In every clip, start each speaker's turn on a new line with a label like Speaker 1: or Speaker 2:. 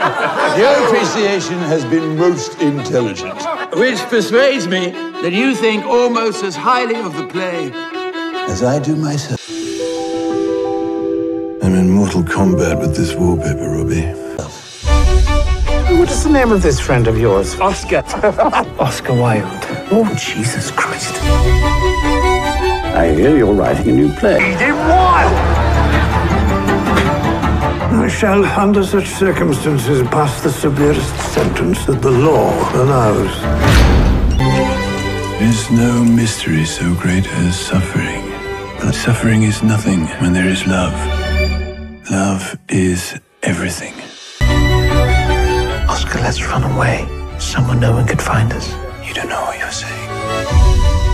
Speaker 1: Your appreciation has been most intelligent.
Speaker 2: Which persuades me that you think almost as highly of the play
Speaker 1: As I do myself.
Speaker 3: I'm in mortal combat with this wallpaper, Robbie.
Speaker 4: What is the name of this friend of yours?
Speaker 2: Oscar.
Speaker 4: Oscar Wilde. Oh, Jesus Christ.
Speaker 5: I hear you're writing a new play.
Speaker 6: I shall, under such circumstances, pass the severest sentence that the law allows.
Speaker 3: There's no mystery so great as suffering. But suffering is nothing when there is love. Love is everything.
Speaker 4: Oscar, let's run away. Somewhere no one could find us.
Speaker 3: You don't know what you're saying.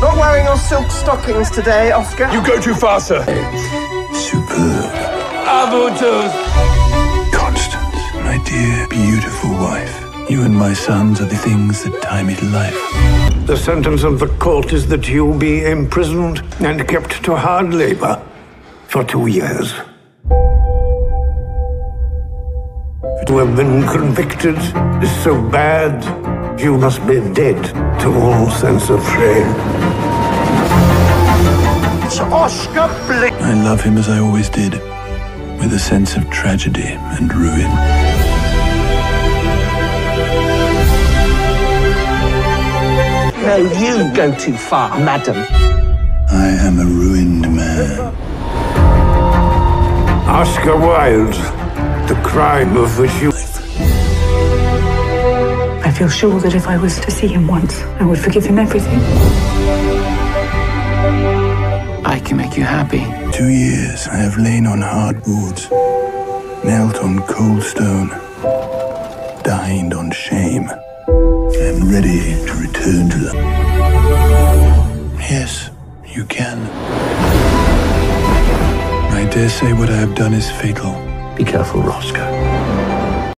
Speaker 7: Not wearing your silk stockings today, Oscar.
Speaker 1: You go too far, sir.
Speaker 3: Superb.
Speaker 2: Avutus.
Speaker 3: My sons are the things that tie me to life.
Speaker 6: The sentence of the court is that you be imprisoned and kept to hard labor for two years. To have been convicted is so bad, you must be dead to all sense of shame.
Speaker 7: It's Oscar Blick.
Speaker 3: I love him as I always did, with a sense of tragedy and ruin.
Speaker 4: No, you go too far, madam.
Speaker 3: I am a ruined man.
Speaker 6: Oscar Wilde, the crime of which you
Speaker 8: I feel sure that if I was to see him once, I would forgive him everything.
Speaker 4: I can make you happy.
Speaker 3: Two years I have lain on hard boards, knelt on cold stone, dined on shame. I am ready to Yes, you can. I dare say what I have done is fatal.
Speaker 4: Be careful, Roscoe.